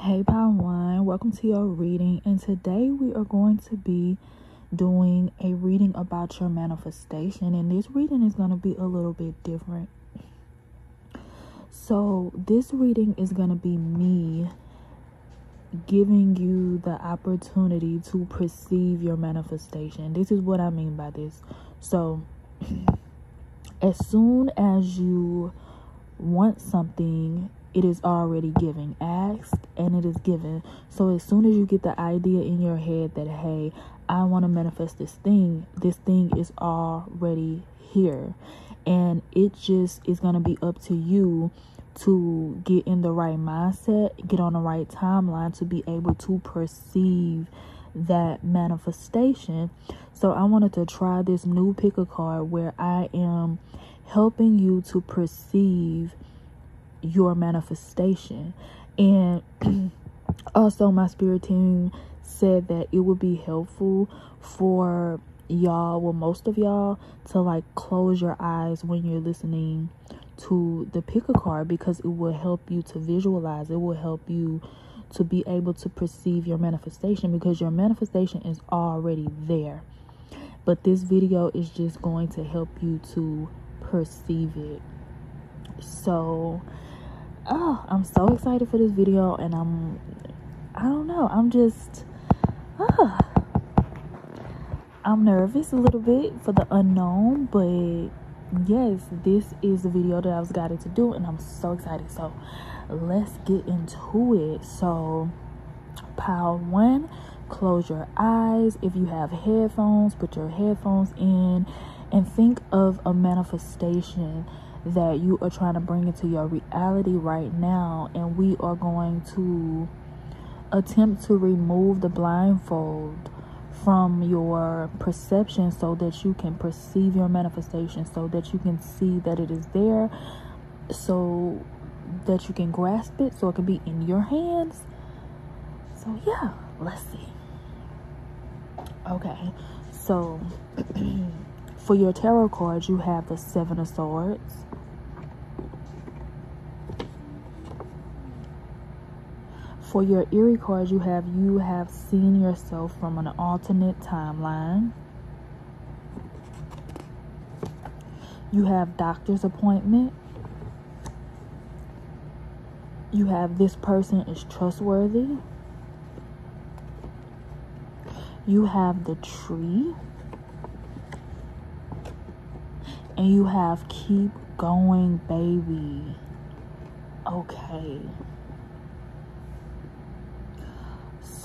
Hey, Pile One, welcome to your reading. And today we are going to be doing a reading about your manifestation. And this reading is going to be a little bit different. So, this reading is going to be me giving you the opportunity to perceive your manifestation. This is what I mean by this. So, as soon as you want something it is already given. Ask and it is given. So as soon as you get the idea in your head that, hey, I want to manifest this thing, this thing is already here. And it just is going to be up to you to get in the right mindset, get on the right timeline to be able to perceive that manifestation. So I wanted to try this new pick a card where I am helping you to perceive your manifestation. And also, my spirit team said that it would be helpful for y'all, well, most of y'all, to like close your eyes when you're listening to the pick a card because it will help you to visualize, it will help you to be able to perceive your manifestation because your manifestation is already there. But this video is just going to help you to perceive it. So, oh, I'm so excited for this video and I'm I don't know, I'm just ah, I'm nervous a little bit for the unknown, but yes, this is the video that I was guided to do and I'm so excited. So let's get into it. So pile one, close your eyes. If you have headphones, put your headphones in and think of a manifestation that you are trying to bring into your reality right now. And we are going to attempt to remove the blindfold from your perception so that you can perceive your manifestation, so that you can see that it is there, so that you can grasp it, so it can be in your hands. So, yeah, let's see. Okay, so for your tarot cards, you have the Seven of Swords. For your Eerie cards, you have you have seen yourself from an alternate timeline. You have doctor's appointment. You have this person is trustworthy. You have the tree. And you have keep going, baby. Okay.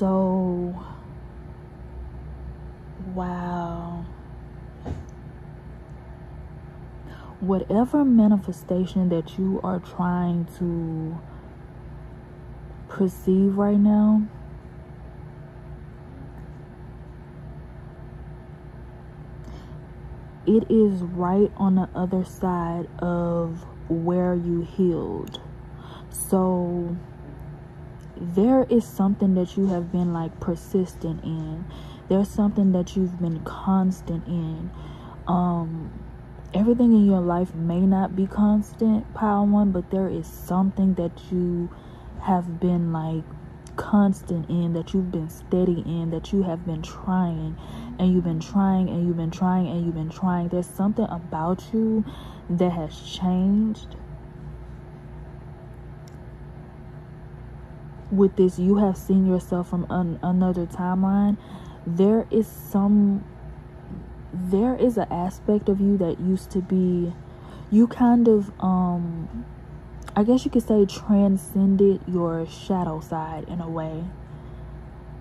So, wow. Whatever manifestation that you are trying to perceive right now, it is right on the other side of where you healed. So, there is something that you have been like persistent in. There's something that you've been constant in. Um everything in your life may not be constant pile one but there is something that you have been like constant in that you've been steady in that you have been trying and you've been trying and you've been trying and you've been trying. There's something about you that has changed with this you have seen yourself from an, another timeline there is some there is an aspect of you that used to be you kind of um i guess you could say transcended your shadow side in a way.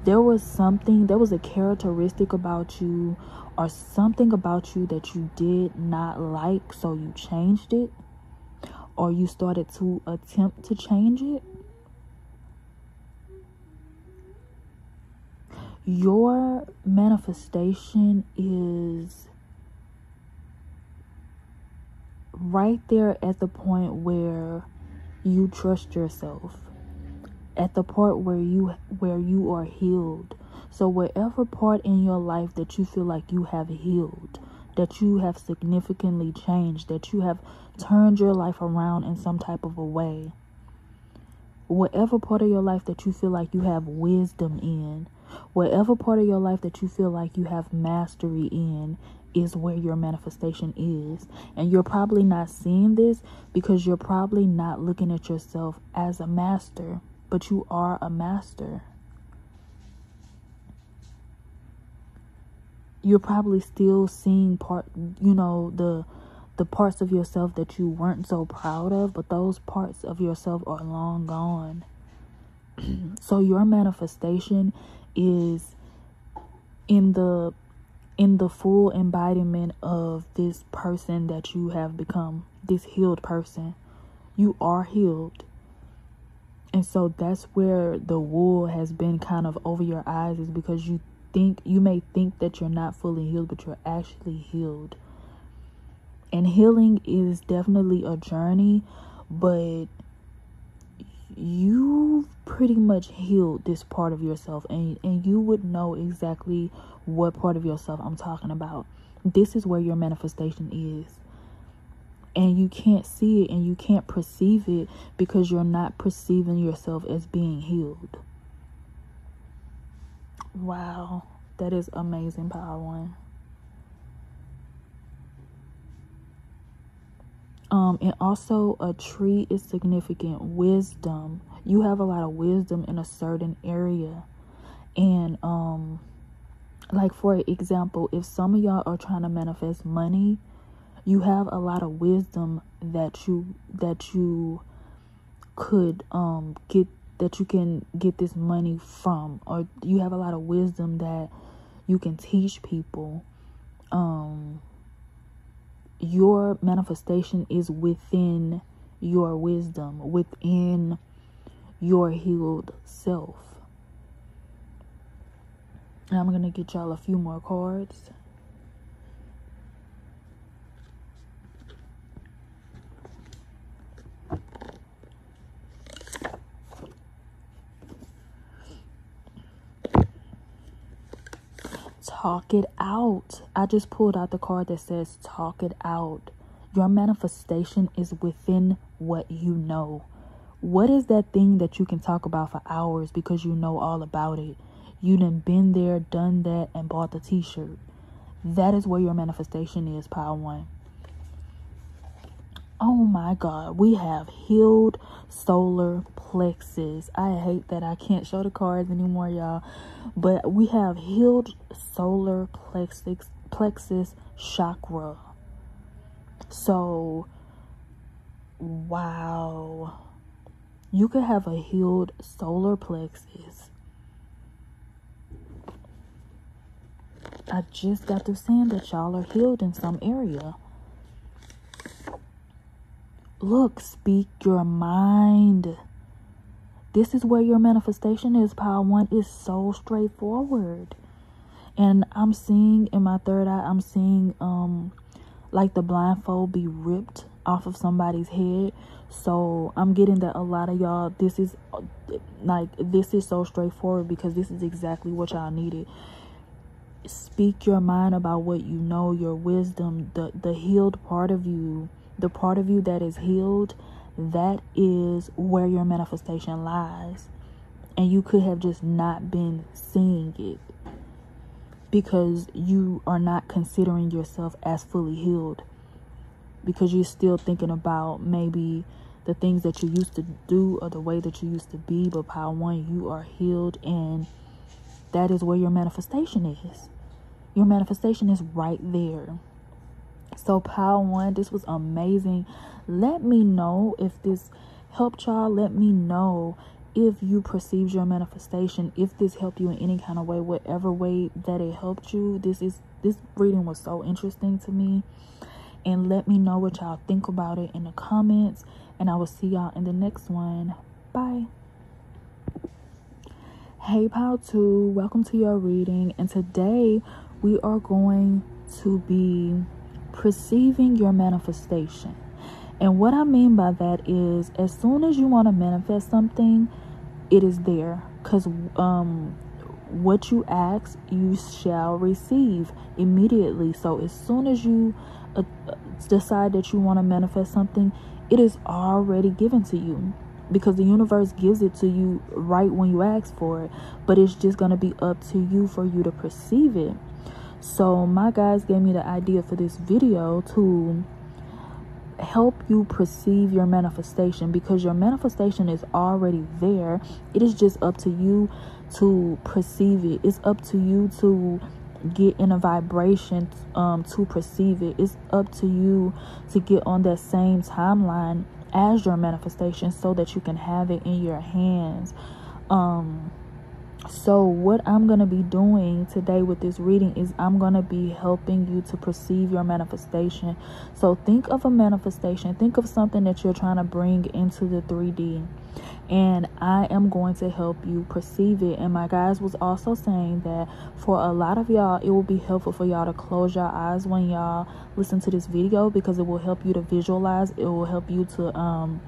There was something there was a characteristic about you or something about you that you did not like so you changed it or you started to attempt to change it your manifestation is right there at the point where you trust yourself at the part where you where you are healed. So whatever part in your life that you feel like you have healed that you have significantly changed that you have turned your life around in some type of a way whatever part of your life that you feel like you have wisdom in, whatever part of your life that you feel like you have mastery in, is where your manifestation is. And you're probably not seeing this because you're probably not looking at yourself as a master, but you are a master. You're probably still seeing part, you know, the the parts of yourself that you weren't so proud of, but those parts of yourself are long gone. so your manifestation is in the in the full embodiment of this person that you have become, this healed person. You are healed. And so that's where the wool has been kind of over your eyes is because you think you may think that you're not fully healed, but you're actually healed. And healing is definitely a journey, but you've pretty much healed this part of yourself and and you would know exactly what part of yourself I'm talking about. This is where your manifestation is. And you can't see it and you can't perceive it because you're not perceiving yourself as being healed. Wow, that is amazing, Pile One. Um, and also a tree is significant wisdom. You have a lot of wisdom in a certain area. And um like for example, if some of y'all are trying to manifest money, you have a lot of wisdom that you that you could um get that you can get this money from or you have a lot of wisdom that you can teach people um your manifestation is within your wisdom, within your healed self. And I'm going to get y'all a few more cards. Talk it out. I just pulled out the card that says talk it out. Your manifestation is within what you know. What is that thing that you can talk about for hours because you know all about it? You done been there, done that, and bought the t-shirt. That is where your manifestation is, Pile One. Oh my God, we have healed solar plexus. I hate that I can't show the cards anymore, y'all. But we have healed solar plexus, plexus chakra. So, wow. You could have a healed solar plexus. I just got through saying that y'all are healed in some area. Look, speak your mind. This is where your manifestation is. Pile one is so straightforward. And I'm seeing in my third eye, I'm seeing um like the blindfold be ripped off of somebody's head. So I'm getting that a lot of y'all, this is like this is so straightforward because this is exactly what y'all needed. Speak your mind about what you know, your wisdom, the the healed part of you the part of you that is healed, that is where your manifestation lies. And you could have just not been seeing it because you are not considering yourself as fully healed. Because you're still thinking about maybe the things that you used to do or the way that you used to be but pile one you are healed and that is where your manifestation is. Your manifestation is right there so, Pile One, this was amazing. Let me know if this helped y'all. Let me know if you perceived your manifestation, if this helped you in any kind of way, whatever way that it helped you. This is this reading was so interesting to me. And let me know what y'all think about it in the comments. And I will see y'all in the next one. Bye. Hey, Pile 2, welcome to your reading. And today we are going to be perceiving your manifestation. And what I mean by that is as soon as you want to manifest something, it is there cuz um what you ask, you shall receive immediately. So as soon as you uh, decide that you want to manifest something, it is already given to you. because the universe gives it to you right when you ask for it but it's just going to be up to you for you to perceive it so my guys gave me the idea for this video to help you perceive your manifestation because your manifestation is already there. It is just up to you to perceive it. It's up to you to get in a vibration um, to perceive it. It's up to you to get on that same timeline as your manifestation so that you can have it in your hands. Um so what i'm going to be doing today with this reading is i'm going to be helping you to perceive your manifestation so think of a manifestation think of something that you're trying to bring into the 3d and I am going to help you perceive it. And my guys was also saying that for a lot of y'all, it will be helpful for y'all to close your eyes when y'all listen to this video because it will help you to visualize. It will help you to um,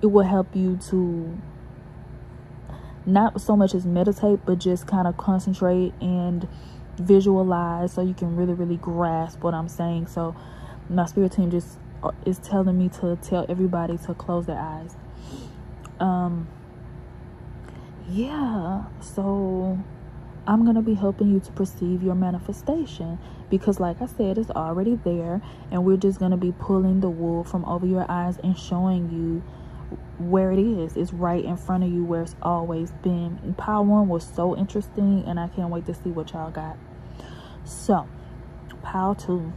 it will help you to not so much as meditate, but just kind of concentrate and visualize so you can really really grasp what I'm saying. So my spirit team just uh, is telling me to tell everybody to close their eyes um yeah so i'm gonna be helping you to perceive your manifestation because like i said it's already there and we're just gonna be pulling the wool from over your eyes and showing you where it is it's right in front of you where it's always been and pile one was so interesting and i can't wait to see what y'all got so pile two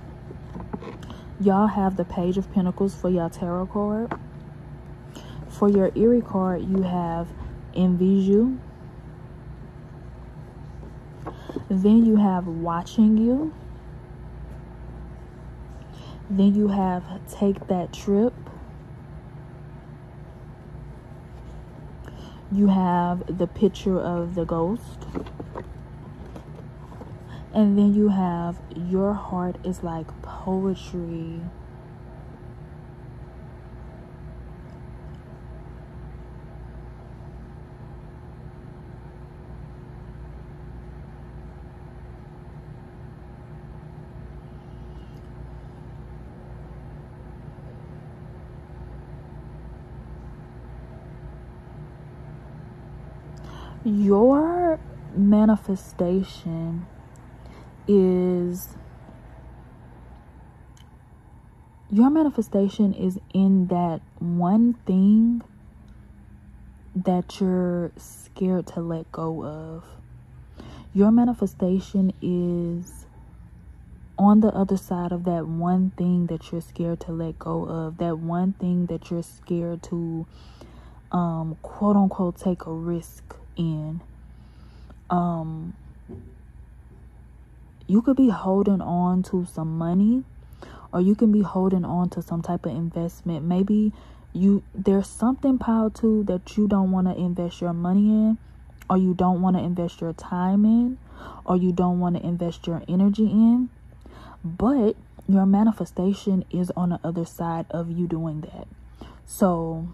y'all have the page of pentacles for y'all tarot card for your Erie card, you have Enviju. Then you have Watching You. Then you have Take That Trip. You have the picture of the ghost. And then you have Your Heart is Like Poetry. Your manifestation is your manifestation is in that one thing that you're scared to let go of. Your manifestation is on the other side of that one thing that you're scared to let go of, that one thing that you're scared to um quote unquote take a risk in um you could be holding on to some money or you can be holding on to some type of investment. Maybe you there's something piled to that you don't want to invest your money in or you don't want to invest your time in or you don't want to invest your energy in but your manifestation is on the other side of you doing that. So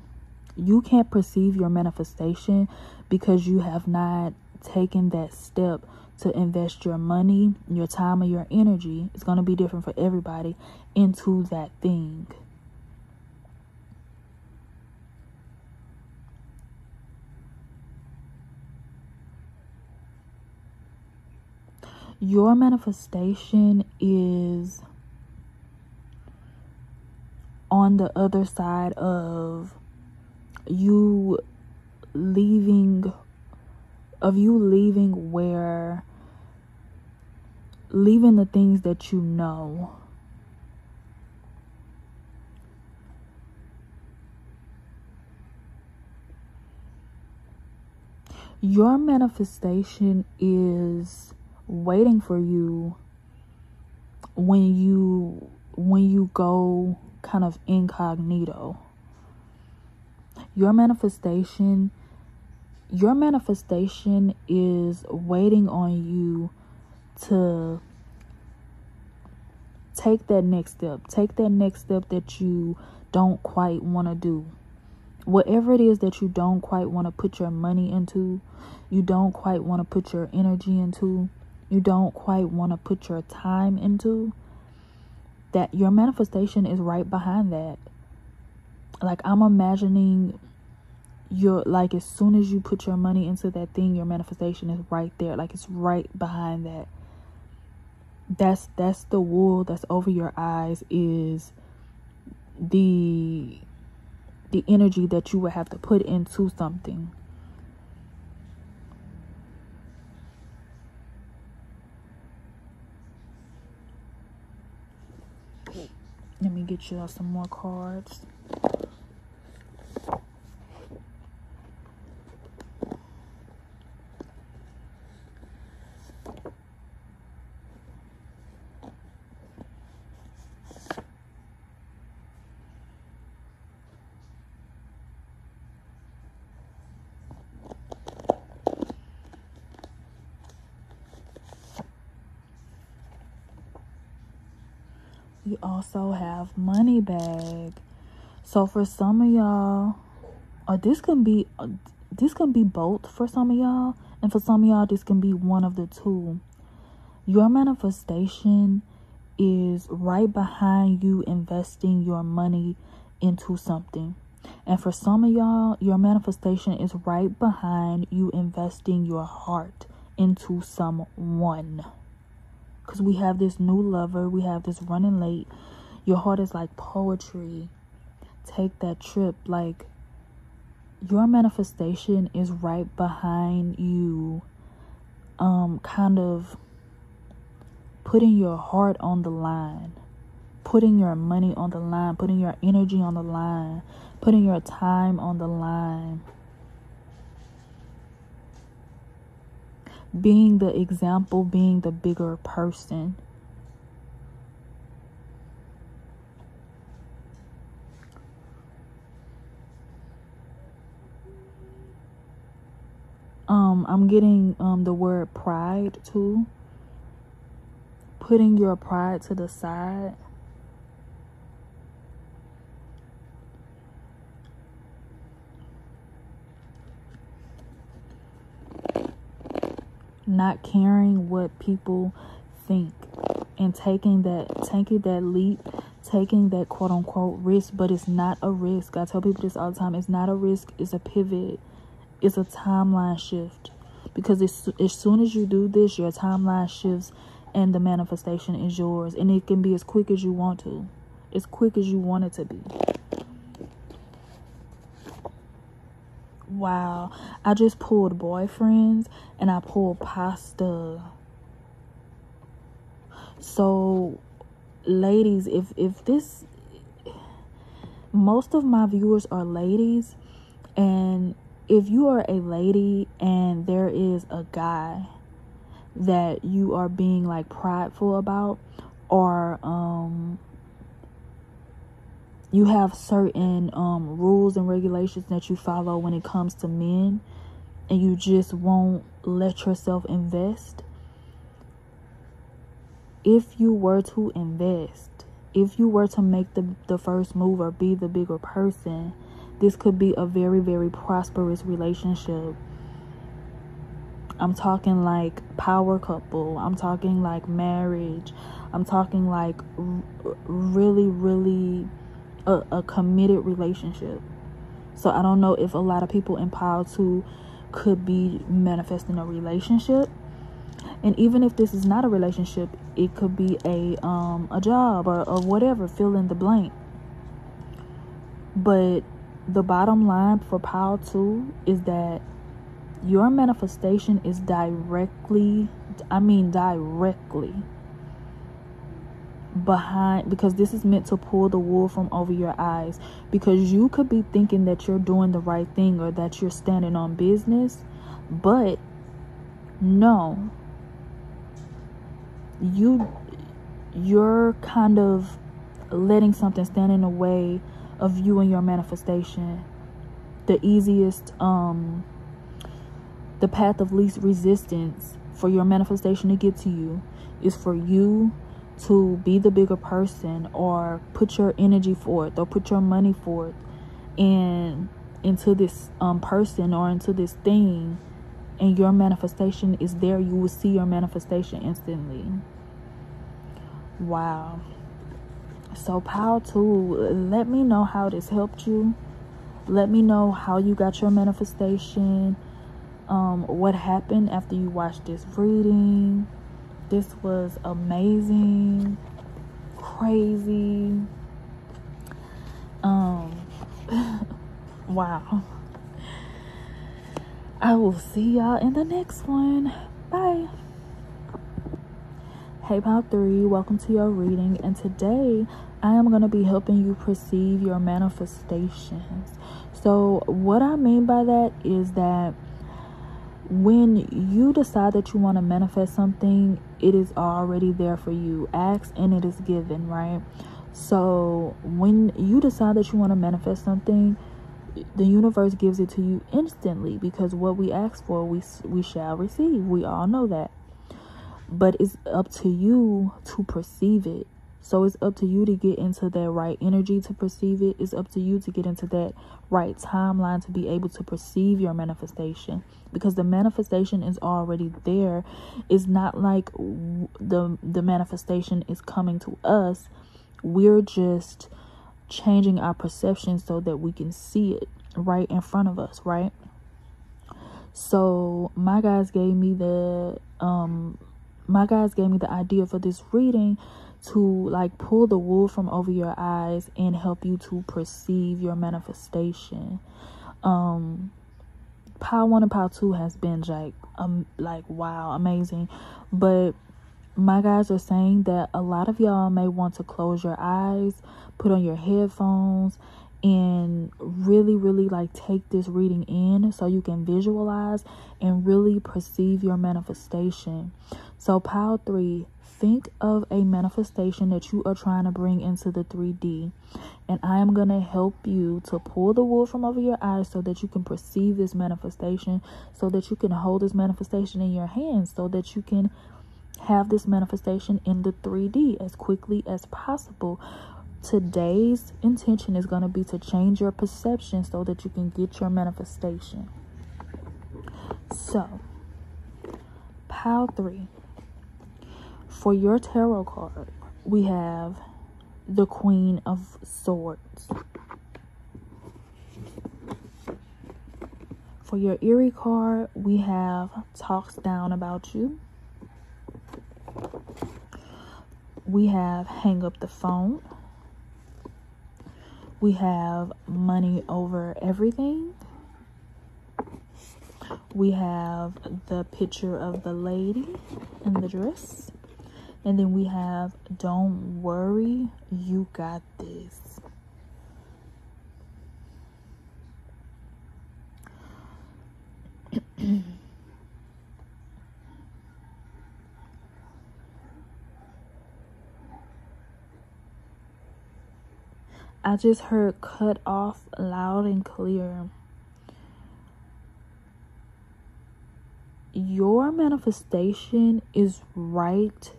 you can't perceive your manifestation because you have not taken that step to invest your money, your time, or your energy. It's going to be different for everybody into that thing. Your manifestation is on the other side of you leaving of you leaving where leaving the things that you know. Your manifestation is waiting for you when you when you go kind of incognito. Your manifestation your manifestation is waiting on you to take that next step take that next step that you don't quite want to do. Whatever it is that you don't quite want to put your money into you don't quite want to put your energy into you don't quite want to put your time into that your manifestation is right behind that. Like i'm imagining you're like as soon as you put your money into that thing your manifestation is right there. Like it's right behind that. That's that's the wool that's over your eyes is the the energy that you would have to put into something. Let me get you some more cards we also have money bag. So for some of y'all or this can be uh, this can be both for some of y'all and for some of y'all this can be one of the two. Your manifestation is right behind you investing your money into something. And for some of y'all your manifestation is right behind you investing your heart into someone because we have this new lover we have this running late. Your heart is like poetry. Take that trip. Like your manifestation is right behind you. Um kind of putting your heart on the line. Putting your money on the line. Putting your energy on the line. Putting your time on the line being the example, being the bigger person. Um, I'm getting um the word pride too. Putting your pride to the side. Not caring what people think and taking that taking that leap taking that quote unquote risk but it's not a risk. I tell people this all the time it's not a risk it's a pivot. It's a timeline shift. Because as, as soon as you do this your timeline shifts and the manifestation is yours. And it can be as quick as you want to. As quick as you want it to be Wow. I just pulled boyfriends and I pulled pasta. So ladies, if if this most of my viewers are ladies and if you are a lady and there is a guy that you are being like prideful about or um you have certain um, rules and regulations that you follow when it comes to men and you just won't let yourself invest. If you were to invest if you were to make the, the first move or be the bigger person this could be a very very prosperous relationship. I'm talking like power couple. I'm talking like marriage. I'm talking like really really a, a committed relationship. So I don't know if a lot of people in Pile 2 could be manifesting a relationship. And even if this is not a relationship, it could be a um a job or, or whatever, fill in the blank. But the bottom line for Pile 2 is that your manifestation is directly I mean directly behind because this is meant to pull the wool from over your eyes. Because you could be thinking that you're doing the right thing or that you're standing on business but no. You you're kind of letting something stand in the way of you and your manifestation. The easiest um the path of least resistance for your manifestation to get to you is for you to be the bigger person or put your energy forth or put your money forth and into this um person or into this thing and your manifestation is there you will see your manifestation instantly. Wow. So power to let me know how this helped you. Let me know how you got your manifestation um what happened after you watched this reading this was amazing crazy. Um wow. I will see y'all in the next one. Bye. Hey pile 3 welcome to your reading. And today i am going to be helping you perceive your manifestations. So what i mean by that is that when you decide that you want to manifest something, it is already there for you. Ask and it is given, right? So when you decide that you want to manifest something, the universe gives it to you instantly because what we ask for, we we shall receive. We all know that. But it's up to you to perceive it. So it's up to you to get into that right energy to perceive it. It's up to you to get into that right timeline to be able to perceive your manifestation because the manifestation is already there. It's not like the the manifestation is coming to us. We're just changing our perception so that we can see it right in front of us, right? So my guys gave me the um my guys gave me the idea for this reading to like pull the wool from over your eyes and help you to perceive your manifestation. Um pile one and pile two has been like um like wow amazing but my guys are saying that a lot of y'all may want to close your eyes put on your headphones and really really like take this reading in so you can visualize and really perceive your manifestation so pile three think of a manifestation that you are trying to bring into the 3D. And I am going to help you to pull the wool from over your eyes so that you can perceive this manifestation, so that you can hold this manifestation in your hands, so that you can have this manifestation in the 3D as quickly as possible. Today's intention is going to be to change your perception so that you can get your manifestation. So, pile three. For your tarot card, we have the Queen of Swords. For your Eerie card, we have Talks Down About You. We have Hang Up the Phone. We have Money Over Everything. We have the picture of the lady in the dress. And then we have Don't Worry, You Got This. I just heard cut off loud and clear. Your manifestation is right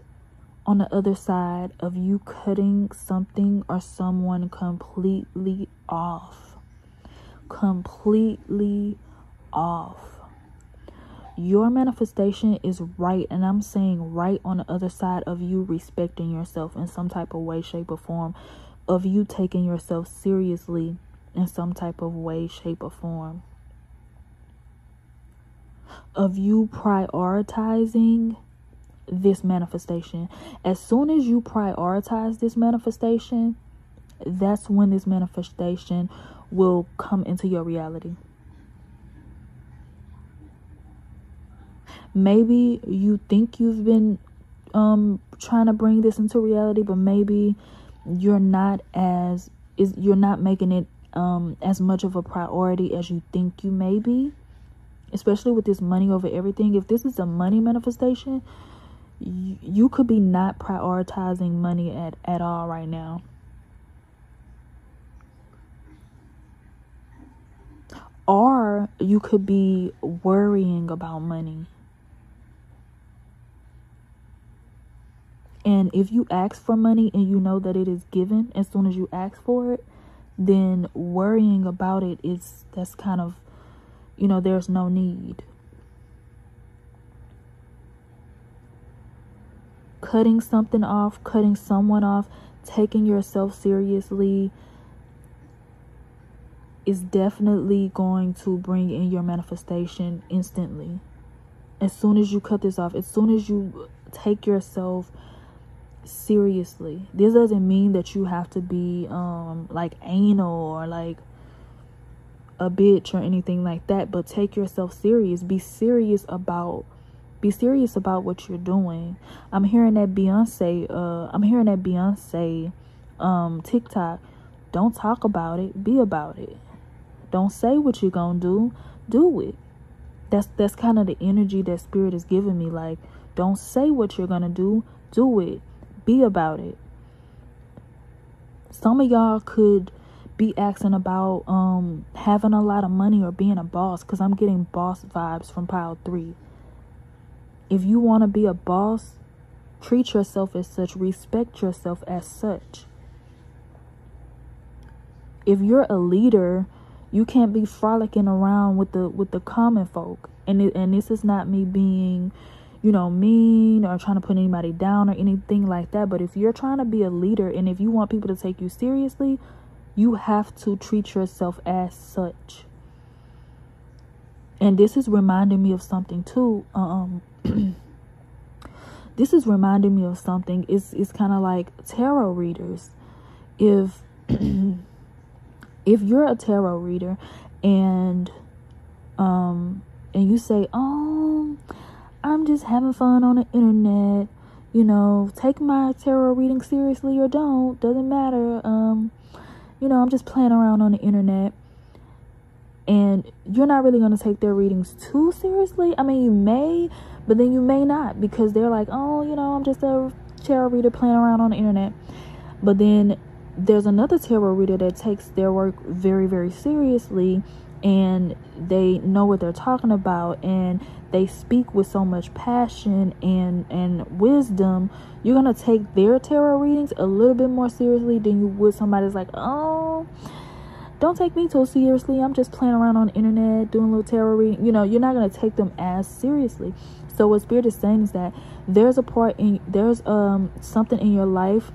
on the other side of you cutting something or someone completely off. Completely off. Your manifestation is right, and I'm saying right on the other side of you respecting yourself in some type of way, shape, or form, of you taking yourself seriously in some type of way, shape, or form, of you prioritizing this manifestation. As soon as you prioritize this manifestation, that's when this manifestation will come into your reality. Maybe you think you've been um trying to bring this into reality, but maybe you're not as is you're not making it um as much of a priority as you think you may be especially with this money over everything if this is a money manifestation you, could be not prioritizing money at, at all right now. Or you could be worrying about money. And if you ask for money and you know that it is given as soon as you ask for it, then worrying about it is that's kind of, you know, there's no need. Cutting something off, cutting someone off, taking yourself seriously, is definitely going to bring in your manifestation instantly. As soon as you cut this off, as soon as you take yourself seriously. This doesn't mean that you have to be um like anal or like a bitch or anything like that, but take yourself serious. Be serious about be serious about what you're doing. I'm hearing that Beyonce uh I'm hearing that Beyonce um TikTok. Don't talk about it, be about it. Don't say what you're to do, do it. That's that's kind of the energy that spirit is giving me like don't say what you're to do, do it. Be about it. Some of y'all could be asking about um having a lot of money or being a boss because I'm getting boss vibes from pile three. If you want to be a boss, treat yourself as such, respect yourself as such. If you're a leader, you can't be frolicking around with the with the common folk. And it, and this is not me being you know, mean or trying to put anybody down or anything like that. But if you're trying to be a leader and if you want people to take you seriously, you have to treat yourself as such. And this is reminding me of something too. Um, this is reminding me of something. It's it's kind of like tarot readers. If if you're a tarot reader and um and you say, "Oh, I'm just having fun on the internet. You know, take my tarot reading seriously or don't, doesn't matter. Um, you know, I'm just playing around on the internet. And you're not really going to take their readings too seriously. I mean, you may, but then you may not because they're like, oh, you know, I'm just a tarot reader playing around on the internet. But then there's another tarot reader that takes their work very, very seriously and they know what they're talking about and they speak with so much passion and and wisdom you're gonna take their tarot readings a little bit more seriously than you would somebody's like oh don't take me too seriously i'm just playing around on the internet doing little tarot reading you know you're not gonna take them as seriously so what spirit is saying is that there's a part in there's um something in your life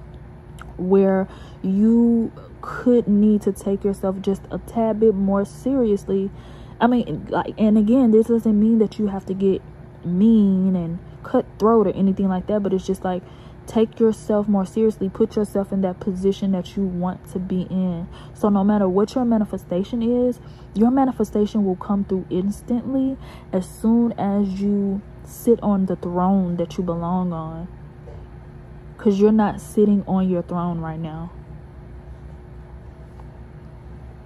where you could need to take yourself just a tad bit more seriously. I mean, like, and again, this doesn't mean that you have to get mean and cutthroat or anything like that, but it's just like take yourself more seriously, put yourself in that position that you want to be in. So, no matter what your manifestation is, your manifestation will come through instantly as soon as you sit on the throne that you belong on. Because you're not sitting on your throne right now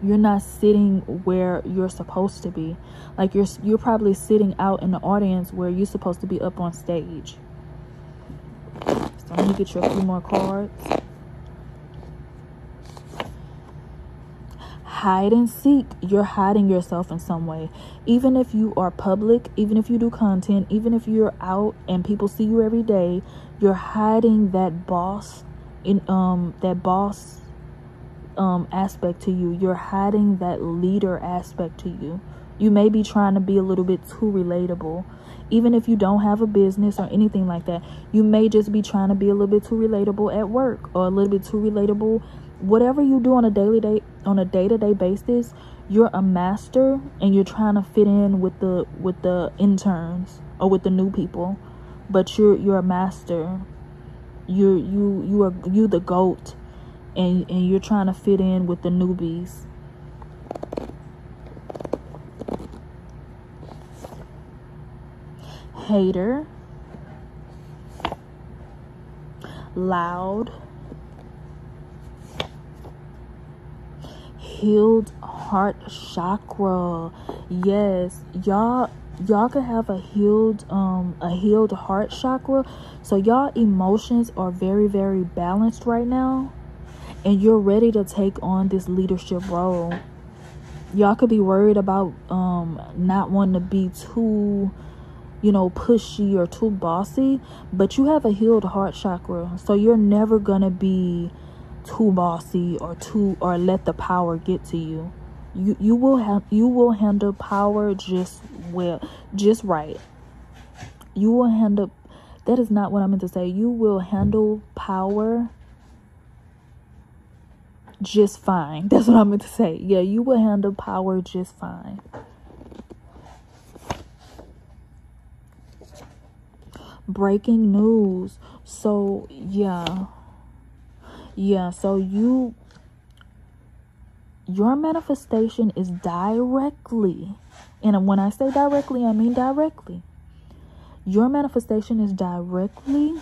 you're not sitting where you're supposed to be like you're you're probably sitting out in the audience where you're supposed to be up on stage so let me get you a few more cards hide and seek you're hiding yourself in some way even if you are public even if you do content even if you're out and people see you every day you're hiding that boss in um that boss um, aspect to you. You're hiding that leader aspect to you. You may be trying to be a little bit too relatable. Even if you don't have a business or anything like that, you may just be trying to be a little bit too relatable at work or a little bit too relatable. Whatever you do on a daily day on a day-to-day basis, you're a master and you're trying to fit in with the with the interns or with the new people. But you're you're a master. You're you you are you the goat and, and you're trying to fit in with the newbies. Hater. Loud. Healed heart chakra. Yes, y'all y'all could have a healed um a healed heart chakra so y'all emotions are very very balanced right now and you're ready to take on this leadership role y'all could be worried about um not wanting to be too you know pushy or too bossy but you have a healed heart chakra so you're never gonna be too bossy or too or let the power get to you you you will have you will handle power just well just right you will handle that is not what i meant to say you will handle power just fine. That's what I meant to say. Yeah, you will handle power just fine. Breaking news. So, yeah. Yeah, so you your manifestation is directly and when I say directly, I mean directly. Your manifestation is directly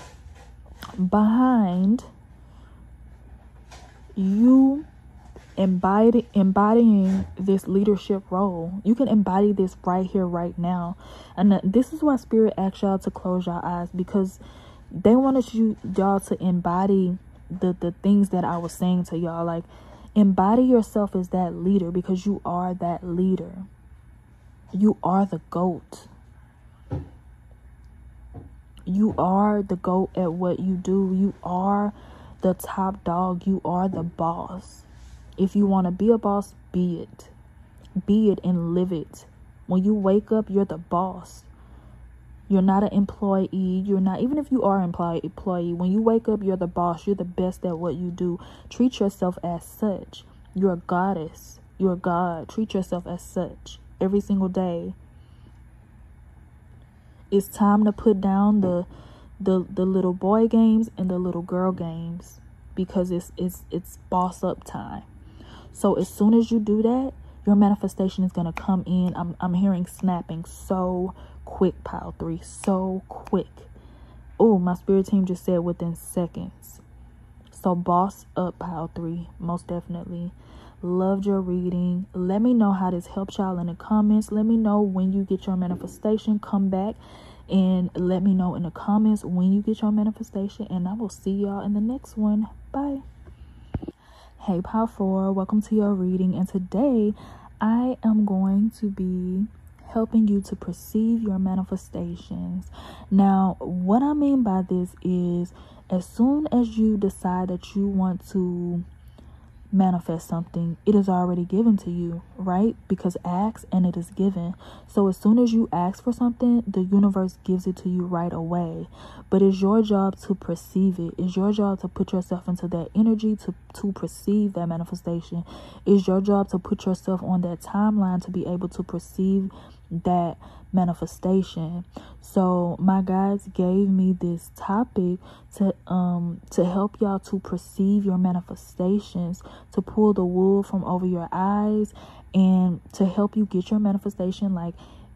behind you embody, embodying this leadership role. You can embody this right here, right now. And uh, this is why Spirit asks y'all to close your eyes because they wanted you y'all to embody the the things that I was saying to y'all. Like embody yourself as that leader because you are that leader. You are the goat. You are the goat at what you do. You are the top dog. You are the boss. If you want to be a boss, be it. Be it and live it. When you wake up, you're the boss. You're not an employee. You're not, even if you are an employee, when you wake up, you're the boss. You're the best at what you do. Treat yourself as such. You're a goddess. You're a god. Treat yourself as such every single day. It's time to put down the the the little boy games and the little girl games because it's it's it's boss up time. So as soon as you do that, your manifestation is going to come in. I'm, I'm hearing snapping so quick, pile three, so quick. Oh, my spirit team just said within seconds. So boss up, pile three, most definitely. Loved your reading. Let me know how this helped y'all in the comments. Let me know when you get your manifestation. Come back and let me know in the comments when you get your manifestation. And I will see y'all in the next one. Bye. Hey, Pile 4, welcome to your reading. And today I am going to be helping you to perceive your manifestations. Now, what I mean by this is as soon as you decide that you want to manifest something, it is already given to you, right? Because ask and it is given. So as soon as you ask for something, the universe gives it to you right away. But it's your job to perceive it. It's your job to put yourself into that energy to to perceive that manifestation. It's your job to put yourself on that timeline to be able to perceive that manifestation. So my guides gave me this topic to um to help y'all to perceive your manifestations, to pull the wool from over your eyes and to help you get your manifestation like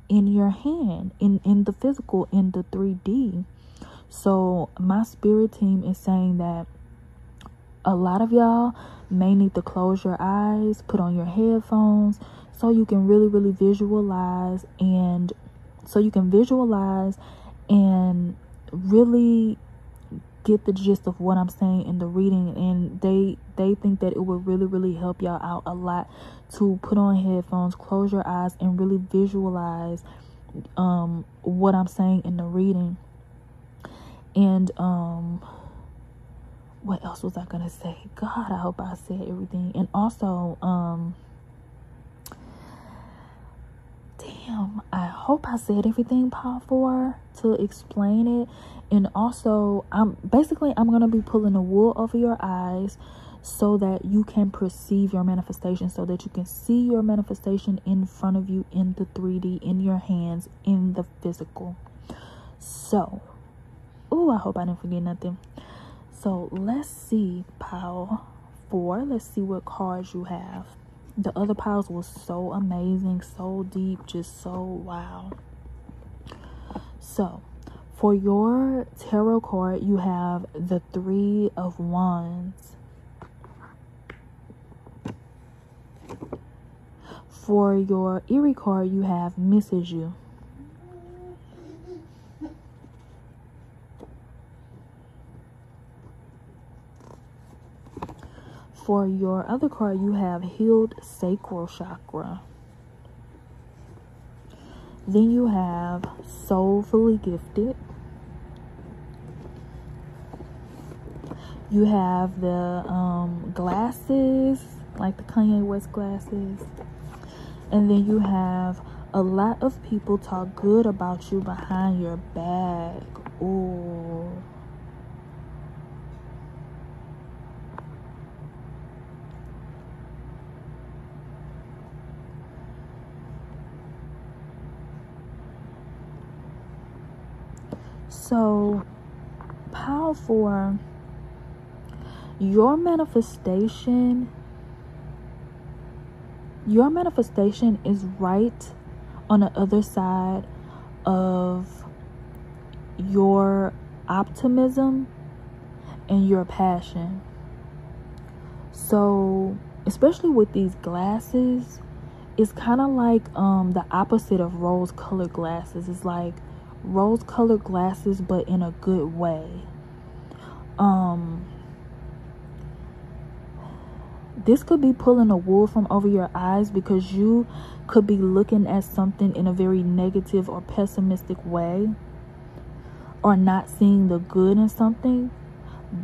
in your hand, in in the physical, in the 3D. So my spirit team is saying that a lot of y'all may need to close your eyes, put on your headphones so you can really really visualize and so you can visualize and really get the gist of what I'm saying in the reading. And they they think that it would really really help y'all out a lot to put on headphones close your eyes and really visualize um what I'm saying in the reading. And um what else was I gonna say? God I hope I said everything. And also um damn, I hope I said everything powerful to explain it. And also, I'm basically I'm gonna be pulling the wool over your eyes so that you can perceive your manifestation, so that you can see your manifestation in front of you in the 3D, in your hands, in the physical. So, oh, I hope I didn't forget nothing. So let's see, pile four. Let's see what cards you have the other piles was so amazing, so deep, just so wow. So, for your tarot card, you have the Three of Wands. For your eerie card, you have Misses You. For your other card, you have healed sacral chakra. Then you have soulfully gifted. You have the um, glasses, like the Kanye West glasses. And then you have a lot of people talk good about you behind your back. Ooh. So, four, your manifestation, your manifestation is right on the other side of your optimism and your passion. So, especially with these glasses, it's kind of like um the opposite of rose colored glasses. It's like rose colored glasses but in a good way. Um this could be pulling a wool from over your eyes because you could be looking at something in a very negative or pessimistic way or not seeing the good in something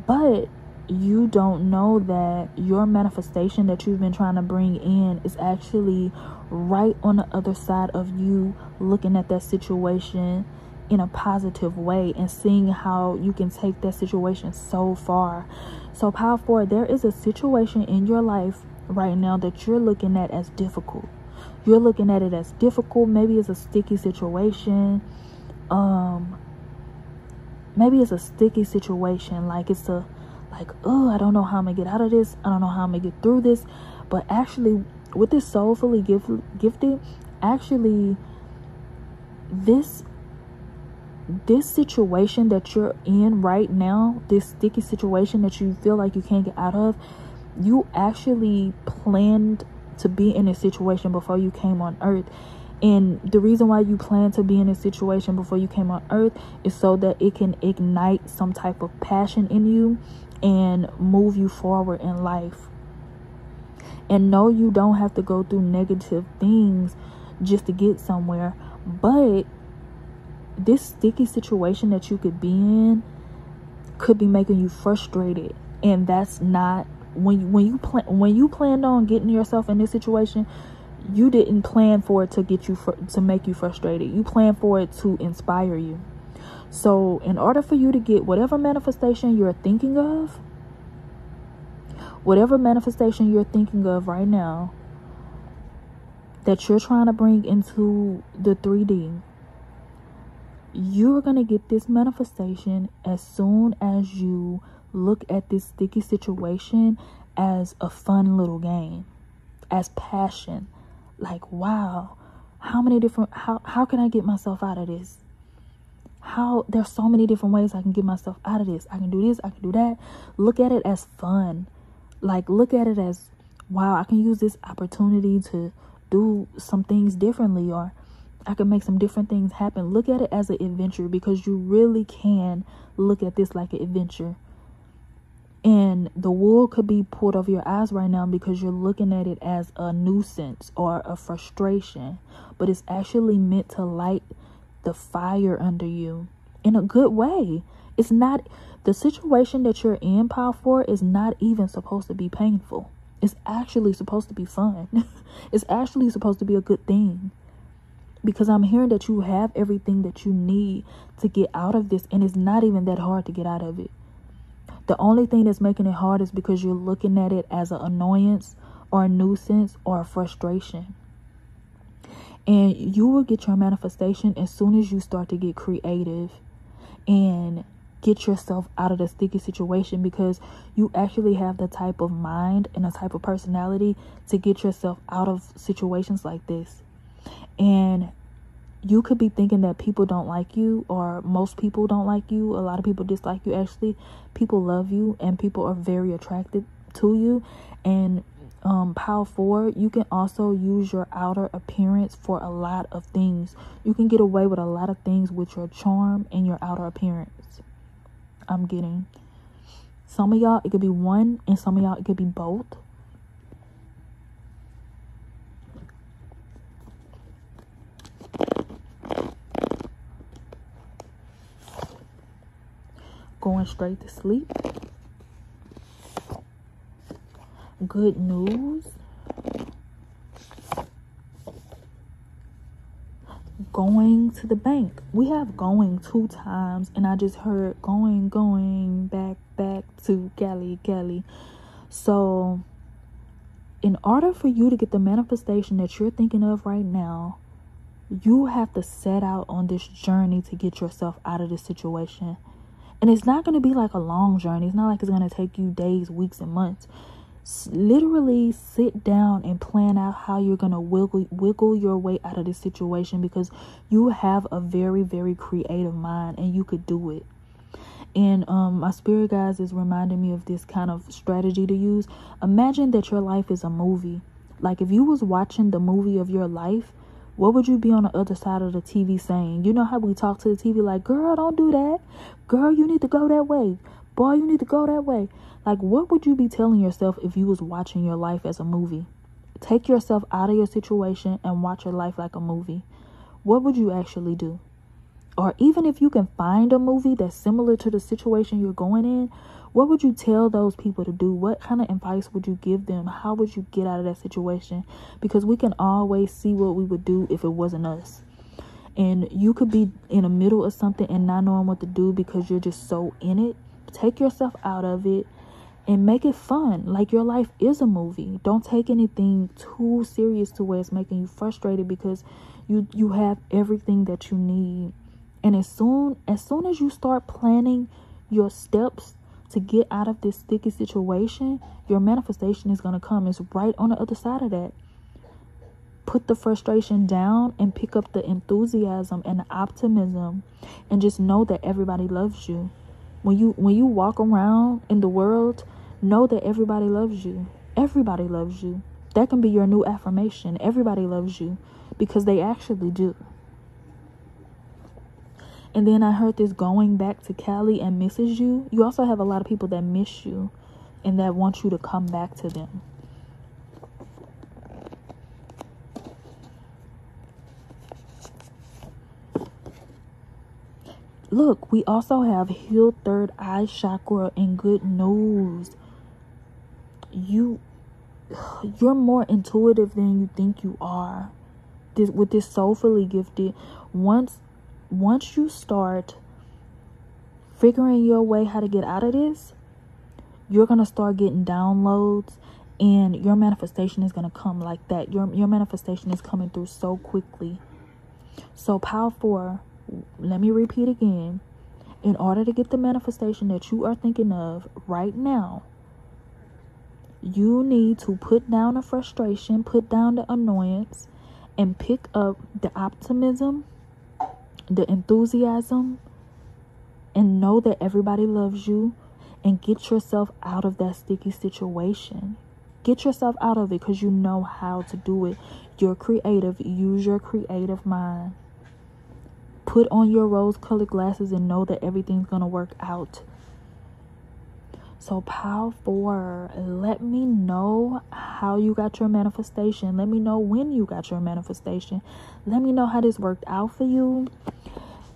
but you don't know that your manifestation that you've been trying to bring in is actually right on the other side of you looking at that situation in a positive way and seeing how you can take that situation so far. So, Pile 4, there is a situation in your life right now that you're looking at as difficult. You're looking at it as difficult. Maybe it's a sticky situation. Um, maybe it's a sticky situation. Like it's a like, oh, I don't know how I'm gonna get out of this. I don't know how I'm gonna get through this. But actually, with this soulfully gift, gifted, actually, this this situation that you're in right now, this sticky situation that you feel like you can't get out of, you actually planned to be in a situation before you came on earth. And the reason why you plan to be in a situation before you came on earth is so that it can ignite some type of passion in you and move you forward in life. And no, you don't have to go through negative things just to get somewhere. But this sticky situation that you could be in could be making you frustrated. And that's not when you, when you plan when you planned on getting yourself in this situation, you didn't plan for it to get you fr- to make you frustrated. You planned for it to inspire you. So, in order for you to get whatever manifestation you're thinking of, whatever manifestation you're thinking of right now that you're trying to bring into the 3D, you're going to get this manifestation as soon as you look at this sticky situation as a fun little game, as passion. Like, wow, how many different, how, how can I get myself out of this? how there's so many different ways I can get myself out of this. I can do this, I can do that. Look at it as fun. Like look at it as wow, I can use this opportunity to do some things differently or I can make some different things happen. Look at it as an adventure because you really can look at this like an adventure. And the wool could be pulled off your eyes right now because you're looking at it as a nuisance or a frustration. But it's actually meant to light the fire under you in a good way. It's not the situation that you're in, Pile 4, is not even supposed to be painful. It's actually supposed to be fun. it's actually supposed to be a good thing. Because I'm hearing that you have everything that you need to get out of this, and it's not even that hard to get out of it. The only thing that's making it hard is because you're looking at it as an annoyance or a nuisance or a frustration. And you will get your manifestation as soon as you start to get creative and get yourself out of the sticky situation because you actually have the type of mind and the type of personality to get yourself out of situations like this. And you could be thinking that people don't like you or most people don't like you. A lot of people dislike you. Actually, people love you and people are very attracted to you. And um, Pile 4, you can also use your outer appearance for a lot of things. You can get away with a lot of things with your charm and your outer appearance. I'm getting. Some of y'all, it could be one, and some of y'all, it could be both. Going straight to sleep. Good news. Going to the bank. We have going two times and i just heard going going back back to Cali Cali. So in order for you to get the manifestation that you're thinking of right now you have to set out on this journey to get yourself out of this situation. And it's not going to be like a long journey. It's not like it's going to take you days, weeks, and months. Literally sit down and plan out how you're going to wiggle wiggle your way out of this situation because you have a very very creative mind and you could do it. And um my spirit guys is reminding me of this kind of strategy to use. Imagine that your life is a movie. Like if you was watching the movie of your life, what would you be on the other side of the TV saying? You know how we talk to the TV like, girl, don't do that. Girl, you need to go that way. Boy, you need to go that way. Like, what would you be telling yourself if you was watching your life as a movie? Take yourself out of your situation and watch your life like a movie. What would you actually do? Or even if you can find a movie that's similar to the situation you're going in, what would you tell those people to do? What kind of advice would you give them? How would you get out of that situation? Because we can always see what we would do if it wasn't us. And you could be in the middle of something and not knowing what to do because you're just so in it. Take yourself out of it and make it fun. Like your life is a movie. Don't take anything too serious to where it's making you frustrated because you you have everything that you need. And as soon as soon as you start planning your steps to get out of this sticky situation, your manifestation is going to come. It's right on the other side of that. Put the frustration down and pick up the enthusiasm and the optimism and just know that everybody loves you. When you when you walk around in the world, know that everybody loves you. Everybody loves you. That can be your new affirmation. Everybody loves you because they actually do. And then I heard this going back to Cali and misses you. You also have a lot of people that miss you and that want you to come back to them. Look, we also have healed third eye chakra and good news. You you're more intuitive than you think you are. This with this soulfully gifted once once you start figuring your way how to get out of this, you're going to start getting downloads and your manifestation is going to come like that. Your your manifestation is coming through so quickly. So pile 4, let me repeat again. In order to get the manifestation that you are thinking of right now, you need to put down the frustration, put down the annoyance, and pick up the optimism the enthusiasm and know that everybody loves you and get yourself out of that sticky situation. Get yourself out of it because you know how to do it. You're creative. Use your creative mind. Put on your rose colored glasses and know that everything's going to work out. So, Pile 4, let me know how you got your manifestation. Let me know when you got your manifestation. Let me know how this worked out for you.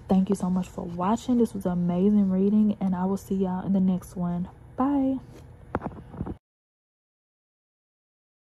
Thank you so much for watching. This was amazing reading, and I will see y'all in the next one. Bye.